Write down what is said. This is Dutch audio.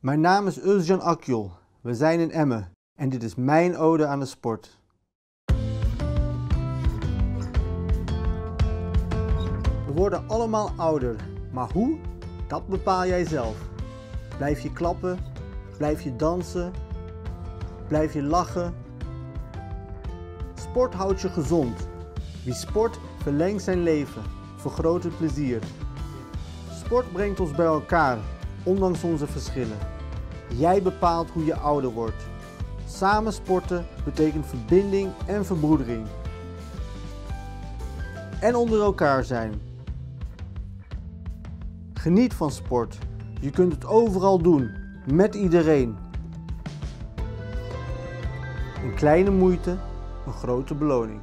Mijn naam is Özcan Akjol. We zijn in Emmen en dit is mijn ode aan de sport. We worden allemaal ouder, maar hoe? Dat bepaal jij zelf. Blijf je klappen, blijf je dansen, blijf je lachen. Sport houdt je gezond. Wie sport verlengt zijn leven, vergroot het plezier. Sport brengt ons bij elkaar, ondanks onze verschillen. Jij bepaalt hoe je ouder wordt. Samen sporten betekent verbinding en verbroedering. En onder elkaar zijn. Geniet van sport. Je kunt het overal doen, met iedereen. Een kleine moeite, een grote beloning.